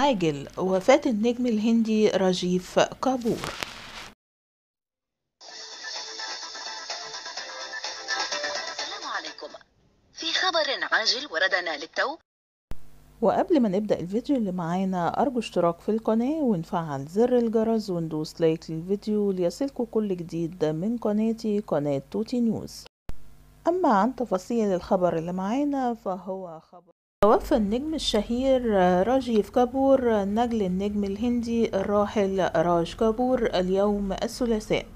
عاجل وفاة النجم الهندي راجيف كابور السلام عليكم. في خبر عاجل وردنا للتو. وقبل ما نبدأ الفيديو اللي معانا أرجو اشتراك في القناة ونفعل زر الجرس وندوس like للفيديو ليصلكوا كل جديد من قناتي قناة توتي نيوز. أما عن تفاصيل الخبر اللي معانا فهو خبر توفى النجم الشهير راجيف كابور نجل النجم الهندي الراحل راج كابور اليوم الثلاثاء.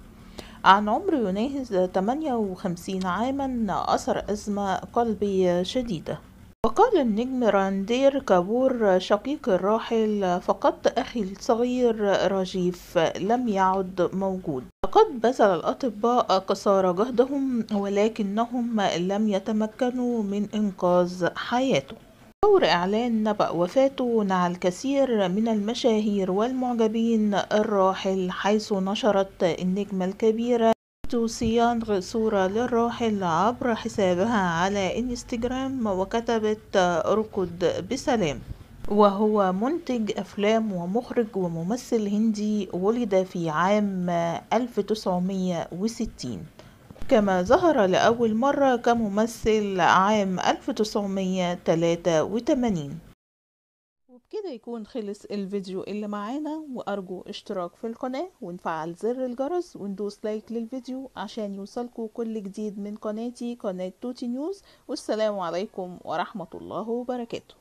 عن عمر يناهز 58 عاما أثر أزمة قلبية شديدة. وقال النجم راندير كابور شقيق الراحل فقدت أخي الصغير راجيف لم يعد موجود. لقد بذل الأطباء قصارى جهدهم ولكنهم لم يتمكنوا من إنقاذ حياته. فور إعلان نبأ وفاته نعى الكثير من المشاهير والمعجبين الراحل حيث نشرت النجمة الكبيرة صيانغ صورة للراحل عبر حسابها على انستجرام وكتبت ركض بسلام. وهو منتج أفلام ومخرج وممثل هندي ولد في عام 1960 كما ظهر لأول مرة كممثل عام 1983 وبكده يكون خلص الفيديو اللي معانا وأرجو اشتراك في القناة ونفعل زر الجرس وندوس لايك للفيديو عشان يوصلكوا كل جديد من قناتي قناة توتي نيوز. والسلام عليكم ورحمة الله وبركاته.